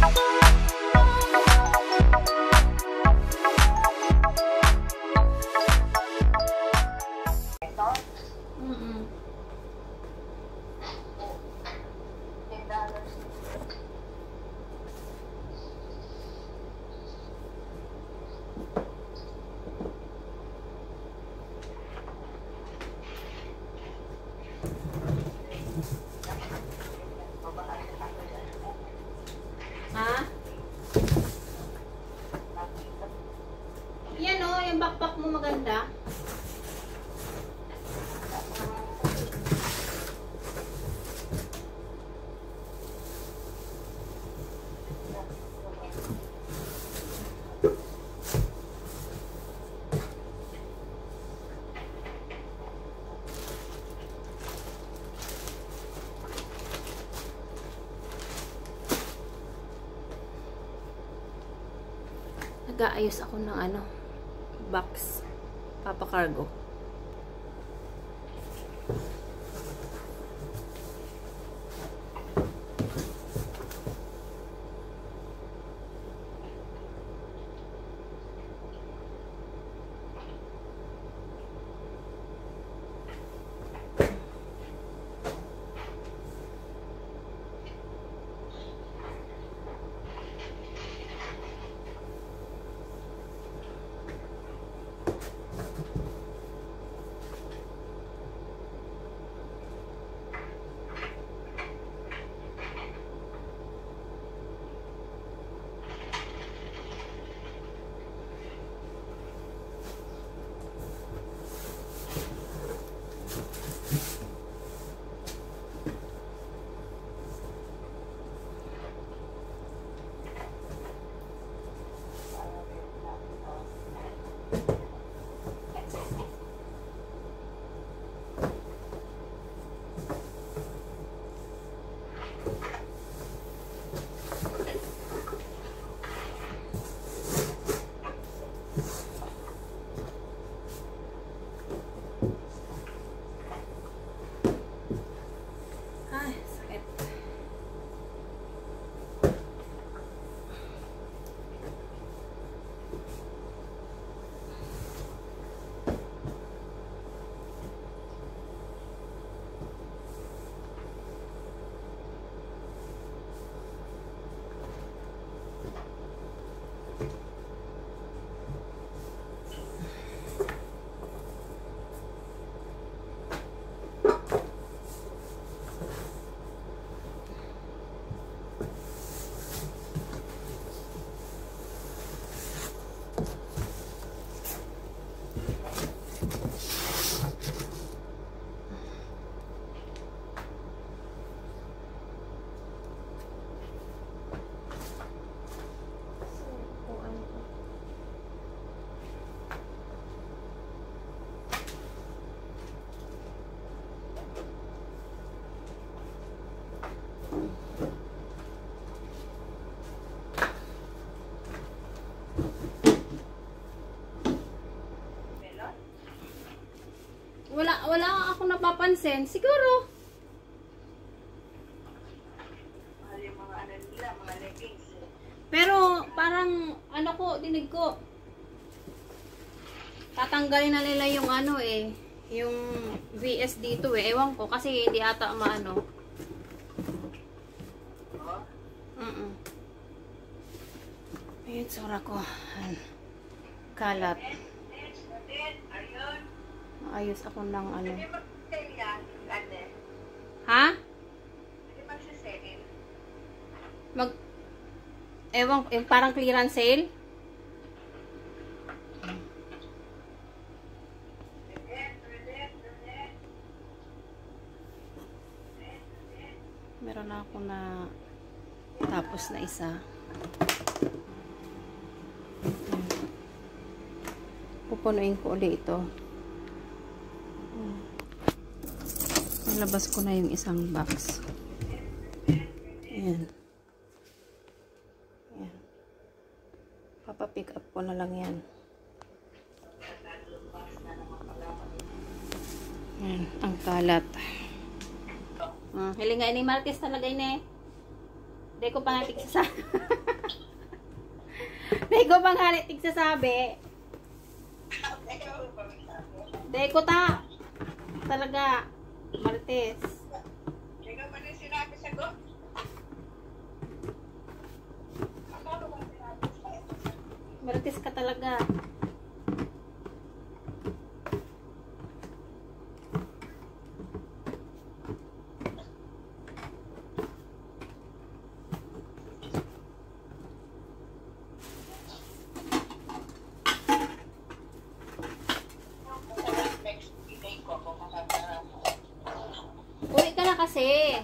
Bye. Nag-aayos ako ng ano, box. Papa Wala, ako napapansin. Siguro. Pero, parang, ano ko, dinig ko. Tatanggalin na nila yung ano eh. Yung VS dito eh. Ewan ko, kasi hindi ata maano. Mm-mm. Ayun, sura ko. Ayan. Kalat. Ayos ako ng ano. Ha? Mag... Ewan, yung parang clearance sale? Meron na ako na tapos na isa. Pupunuin ko ulit ito. Nalabas ko na yung isang box. Ayan. Ayan. Papapick up ko na lang yan. Ayan, ang kalat. Hmm, hilinga ni Marquez talaga ini. Di ko pa nga tigsasabi. Di ko pa nga tigsasabi. Di ko ta. Talaga. Martes. Ikaw ba rin sinabi sa go? Ba sinabi sa Martes ka talaga. next day ko kung makakarapo. Uwi ka na kasi.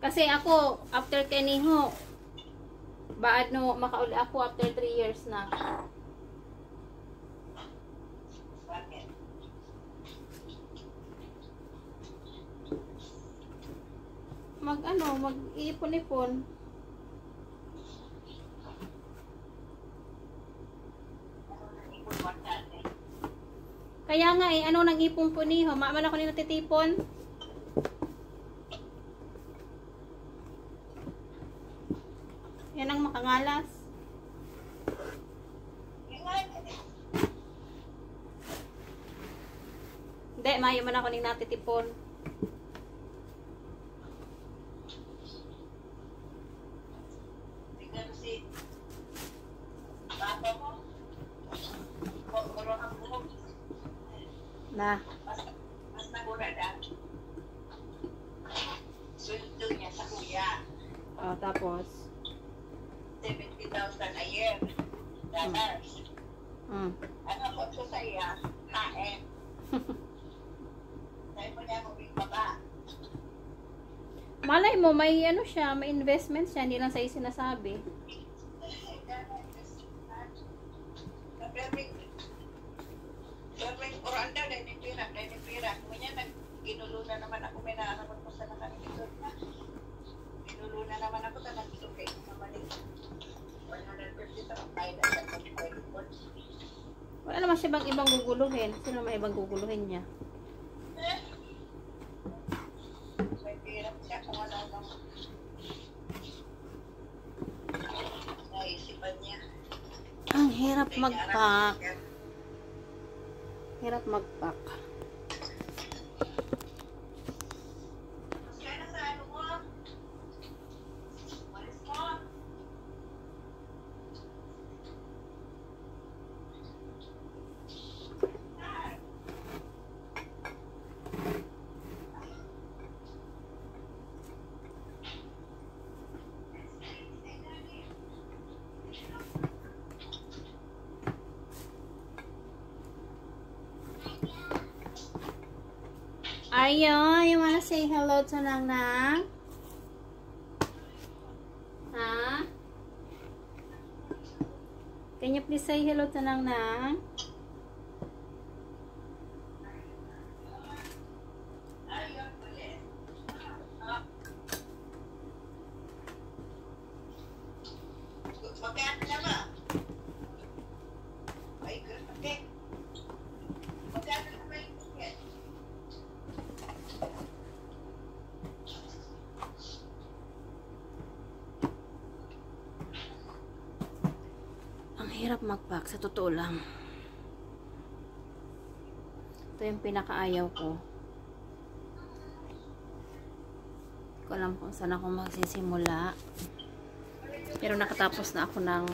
Kasi ako, after kaniho, baad no, makauli ako after 3 years na. Mag ano, mag. Importante. Kaya nga eh, ano nang ipon po niho? Maaman ako ni natitipon. Yan ang makangalas. Yung nga, Hindi, mayo man ako ni natitipon. mo mo. Na. Mas, mas nagurada. Sweldo niya sa kuya. Oh, tapos. 70,000 a year. Dollars. Mm. Ano ko sa saya? Kain. Dahil mo niya mo baba. Malay mo, may ano siya, may investment siya, hindi lang sa'yo sinasabi. Permit oranda dahil ni pira, dahil ni pira. Kunya ginuluna naman ako may naaramot ko sa nakalimutan na. Ginuluna naman ako sa nagsuki. Naman 150 sa bayad sa pag-credit card. Wala naman siya bang ibang guguluhin. Sino naman ibang guguluhin niya? Bak. Ayo, you wanna say hello to Nang Nang? Ha? Can you please say hello to Nang Nang? Ayun. Magkano na ba? Ay, grabe. Magkano na ba yung ticket? Ang hirap mag-pack, sa totoo lang. Ito yung pinakaayaw ko. Hindi ko alam kung saan ako magsisimula. Pero nakatapos na ako ng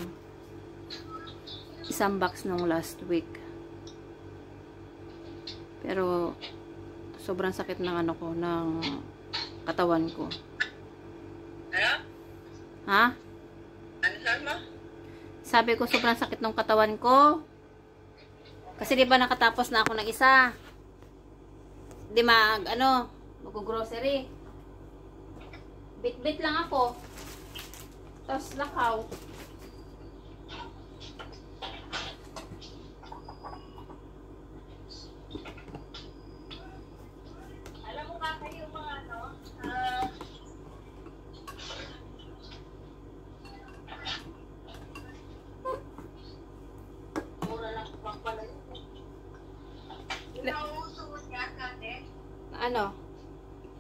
isang box nung last week. Pero sobrang sakit ng ano ko, ng katawan ko. Ano? Ha? Ano saan mo? Sabi ko sobrang sakit ng katawan ko. Kasi di ba nakatapos na ako ng isa. Di mag, ano, mag-grocery. Bit-bit lang ako. Tapos lakaw. Alam mo ka kayo mga ano? ah, mura lang pang pala yun. Yung nauusuot nga natin Ano?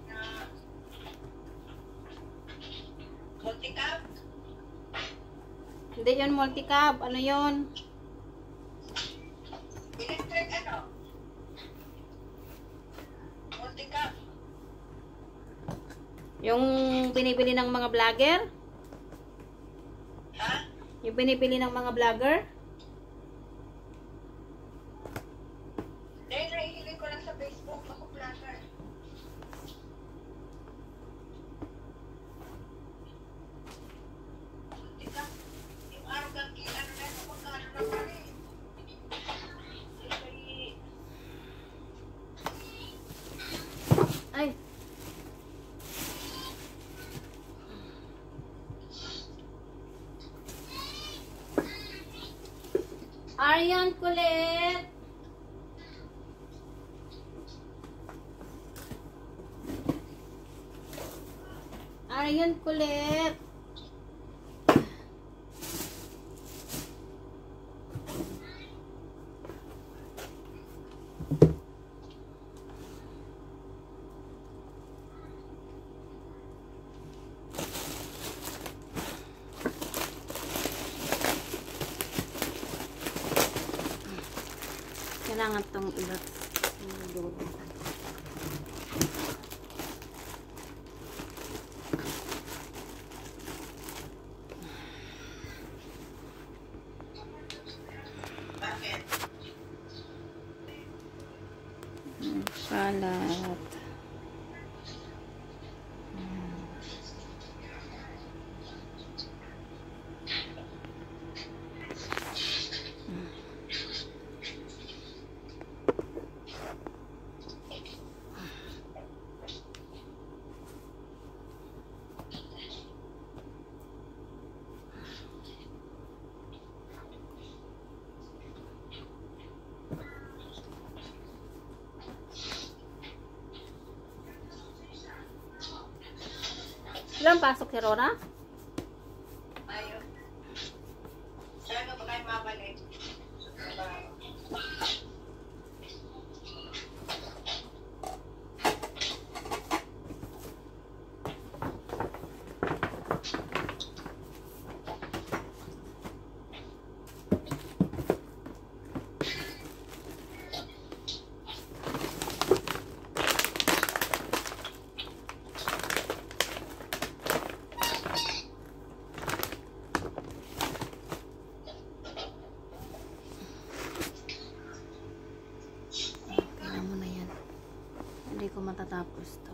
na multicam. Hindi yun multicab. Ano yun? Electric ano? Multicam. Yung binibili ng mga vlogger? Ha? Yung binibili ng mga vlogger? Chocolate. absolutely nuts. Ilang pasok si Rona? Ayun. Saan ba kayo mabalik? Sa trabaho. Kailan mo na yan. Hindi ko matatapos to.